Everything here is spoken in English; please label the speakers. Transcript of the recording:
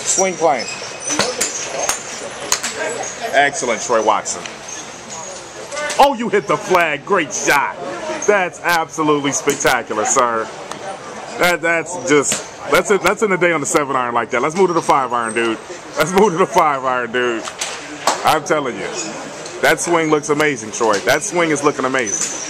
Speaker 1: Swing plane. Excellent, Troy Watson. Oh, you hit the flag. Great shot. That's absolutely spectacular, sir. That that's just that's it. That's in the day on the seven iron like that. Let's move to the five iron, dude. Let's move to the five iron, dude. I'm telling you, that swing looks amazing, Troy. That swing is looking amazing.